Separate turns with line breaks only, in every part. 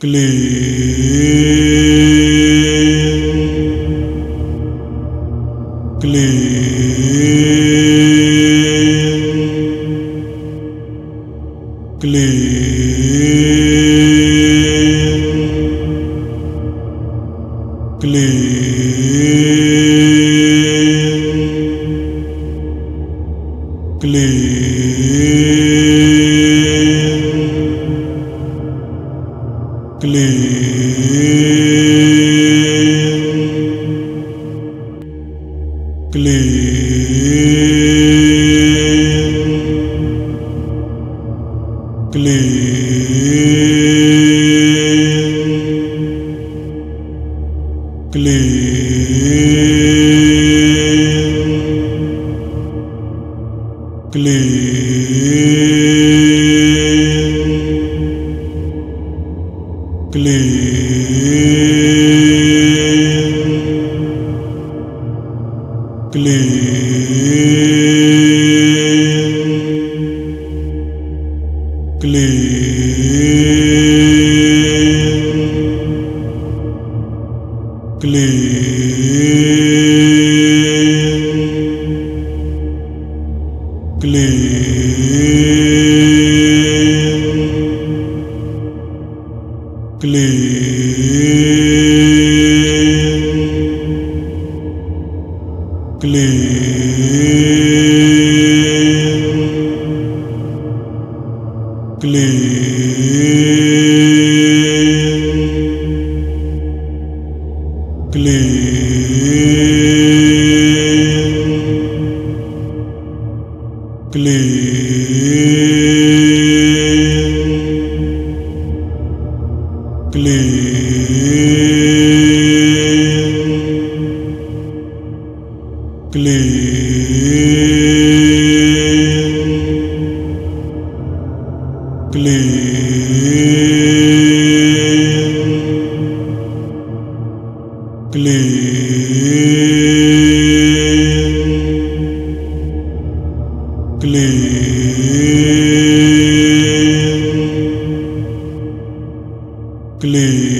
Kleem. Kleem. Kleem. kleem, kleem. Glee. Glee. kleem, kleem.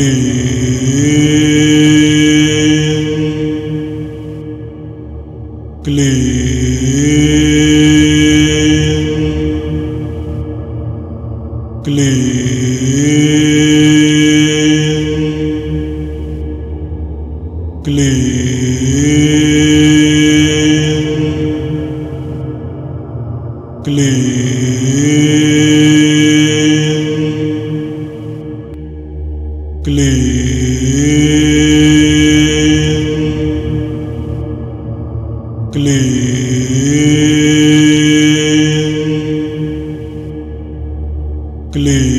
Kleem. Kleem. Kleem. Kleem.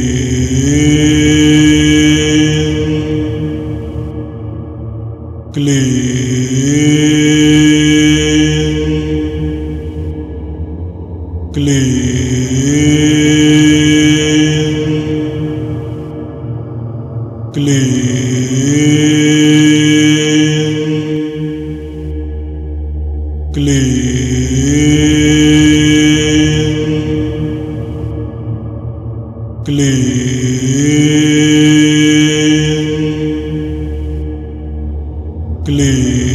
Kleem. Kleem.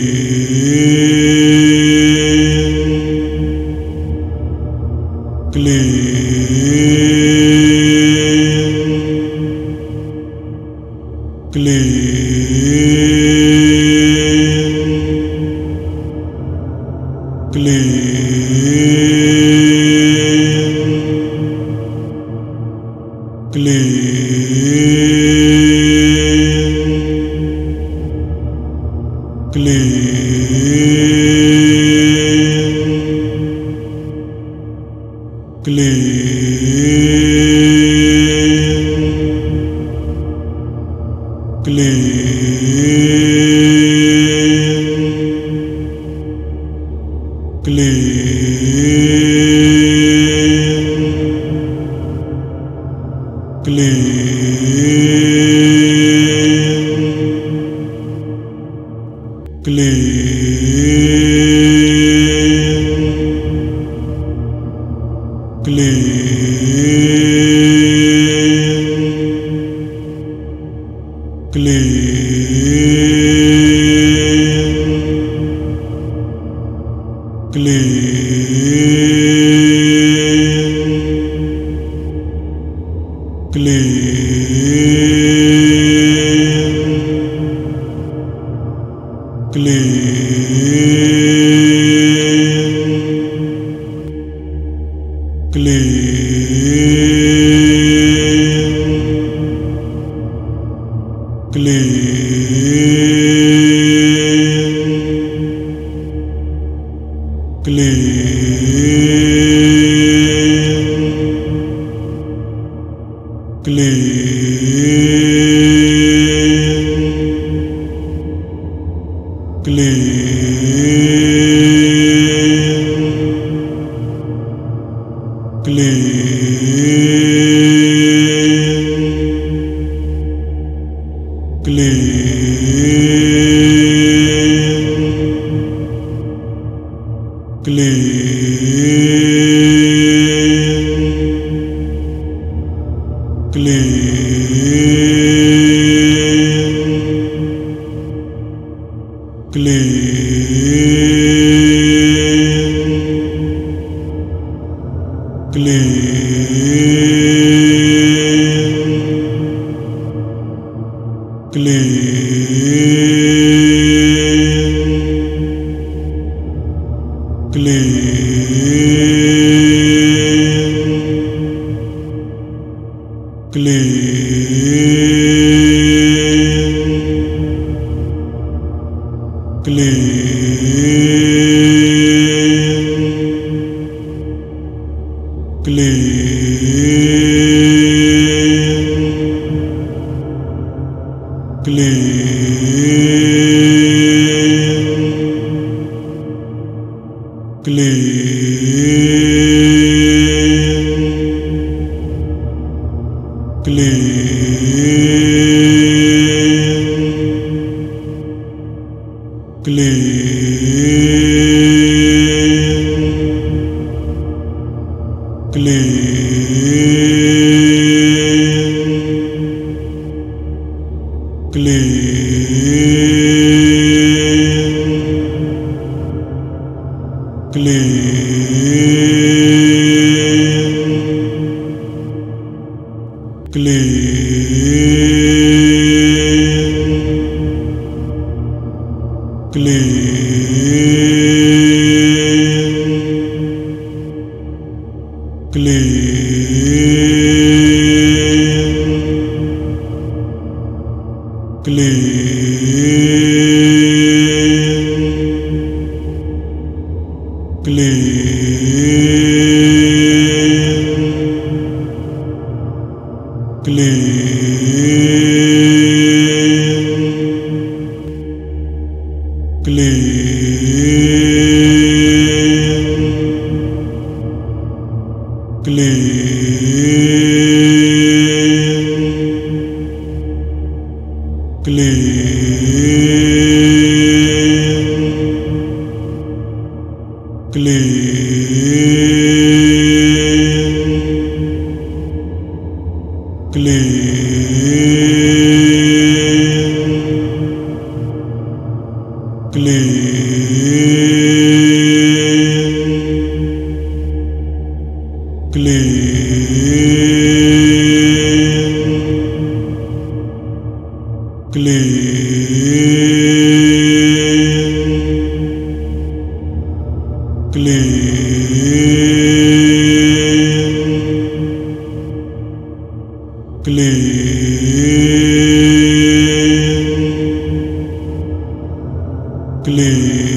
Kleem. Kleem. Kleem. Kleem. Kleem. Kleem. Kleem. Kleem. Kleem. Kleem. kleem. kleem. kleem. kleem. kleem, kleem. Yeah. Clean.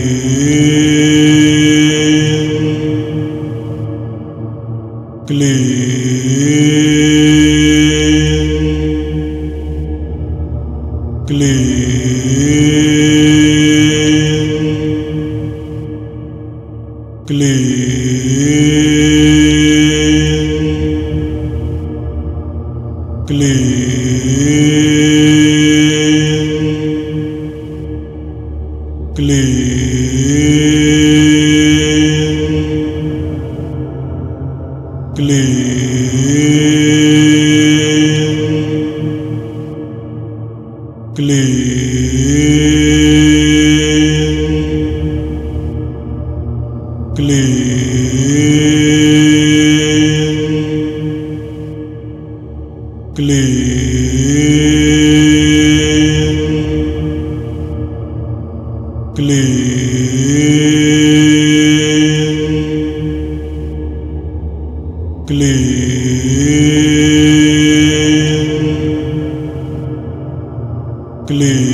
Amen. in kleem.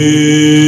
Amen.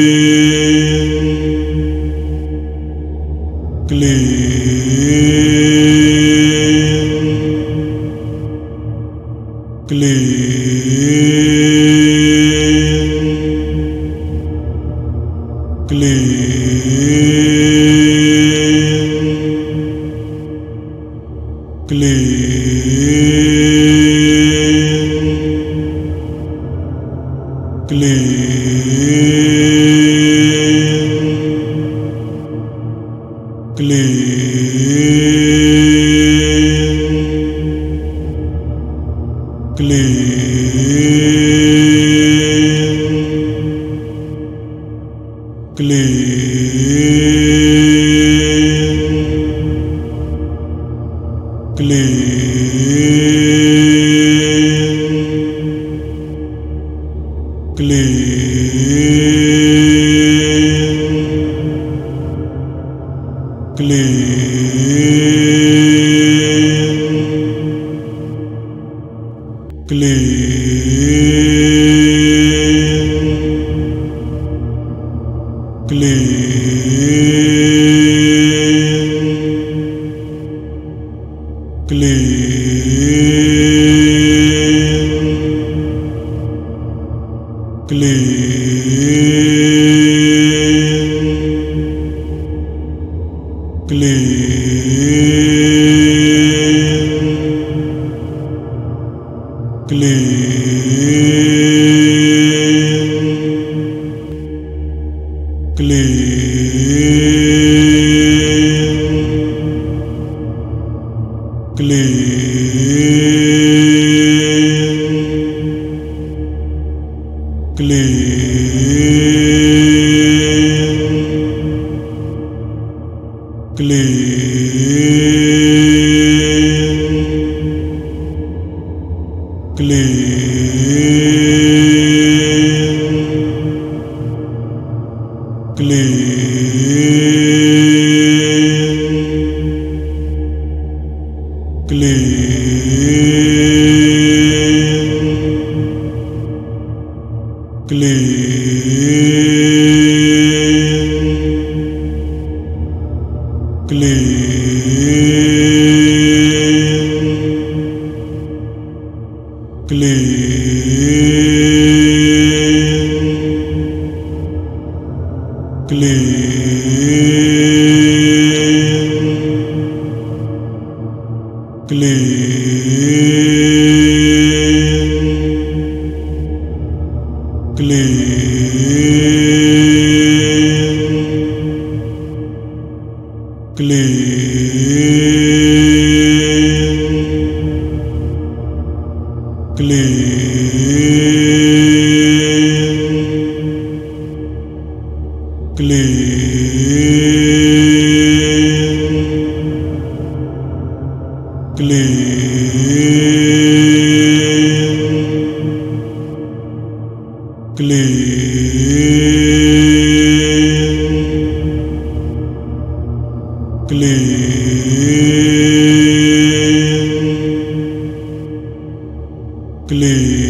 Leave. Leave. kleem. kleem.